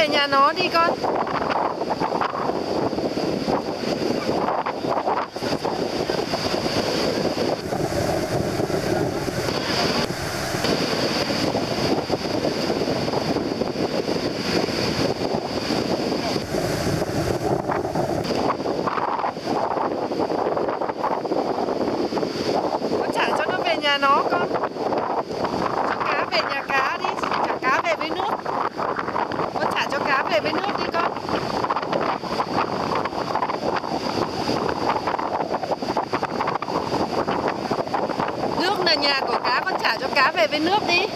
về nhà nó đi con. nhà của cá con trả cho cá về với nước đi.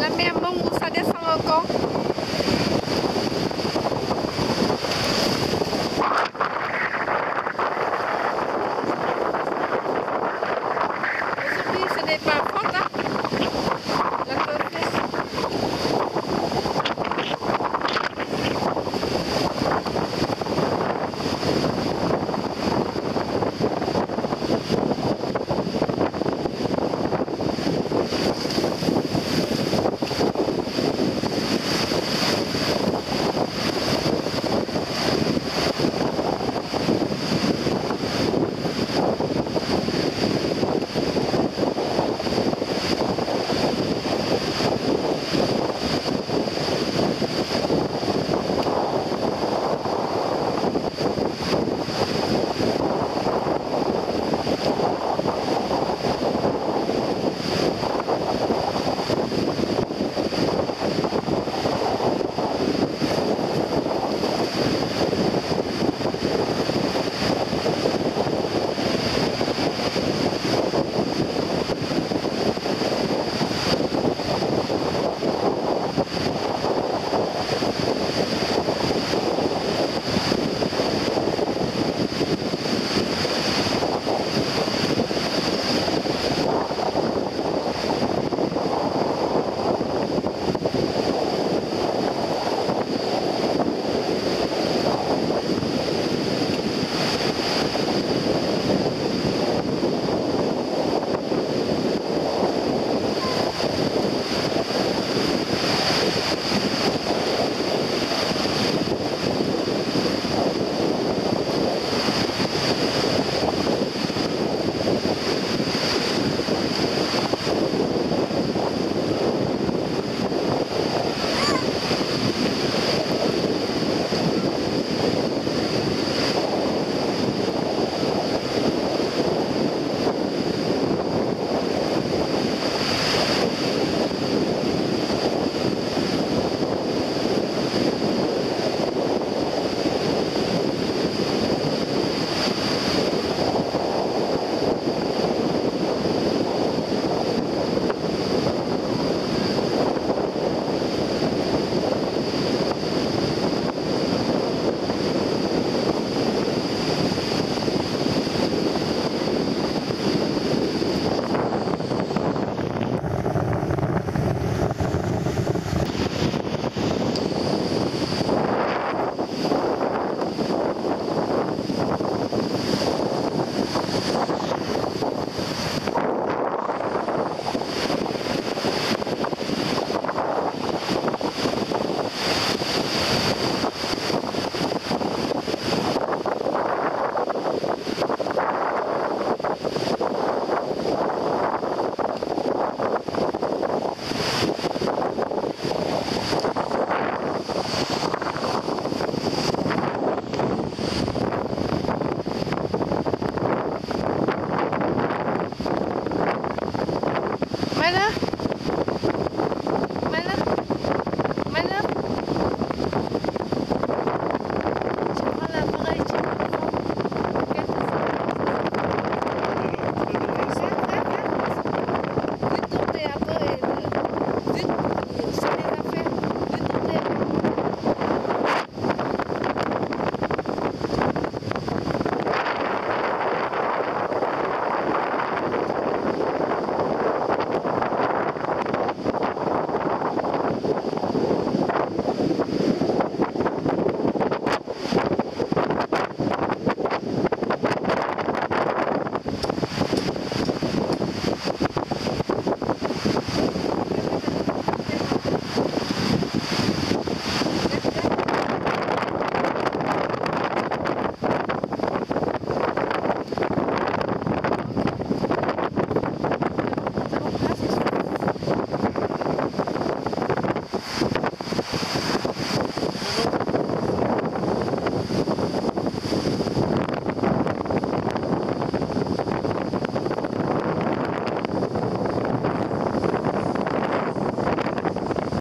那边没有摩的上二高